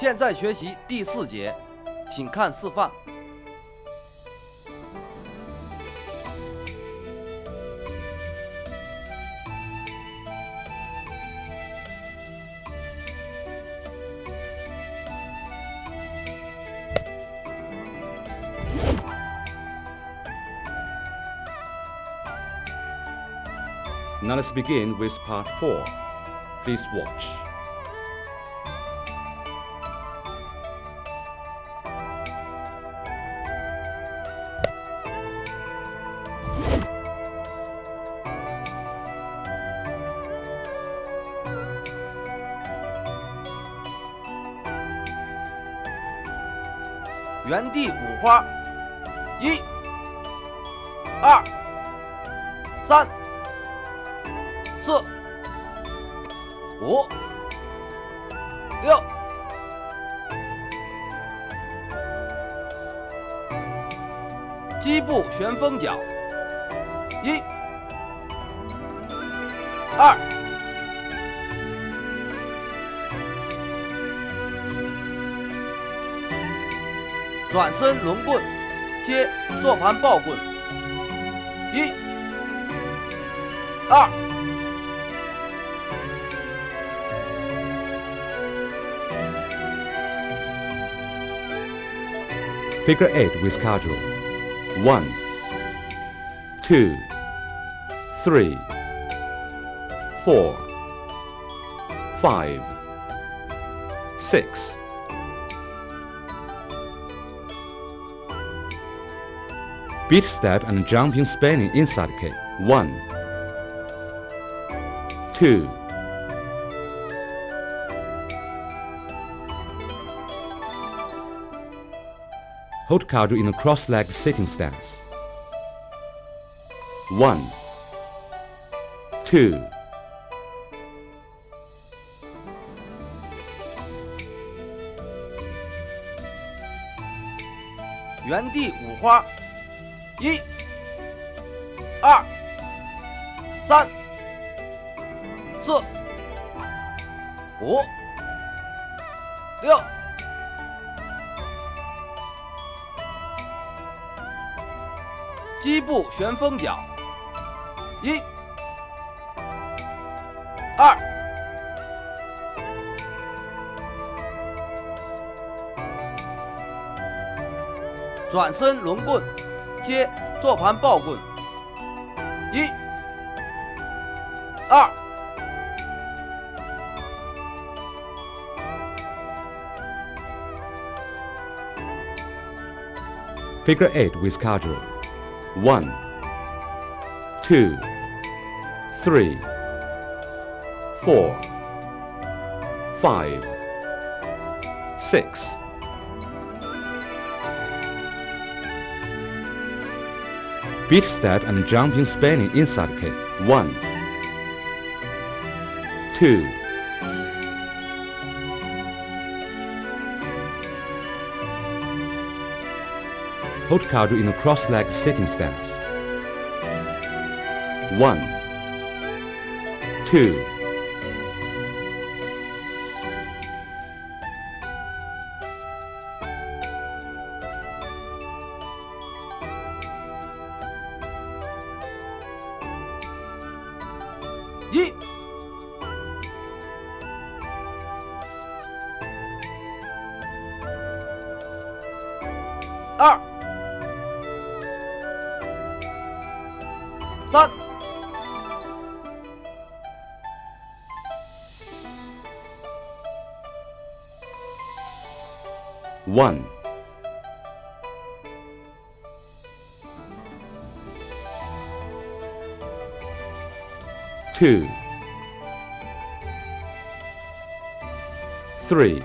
现在学习第四节，请看示范。Now let's begin with part four. Please watch. 原地五花，一、二、三、四、五、六。基部旋风脚，一、二、转身抡棍，接坐盘抱棍，一、二、Figure eight with cudgel. One, two, three, four, five, six. beat step and jumping spinning inside kick. 1 2 Hold cudgel in a cross-legged sitting stance. 1 2原地五花。一、二、三、四、五、六。基部旋风脚，一、二、转身轮棍，接坐盘抱棍，一、二、 figure 8 with casual. One, two, three, four, five, six. Beat step and jumping spinning inside kick. One, two, Hold cudgel in a cross-legged sitting stance. One, two, Ah. 二、三、one, two, three,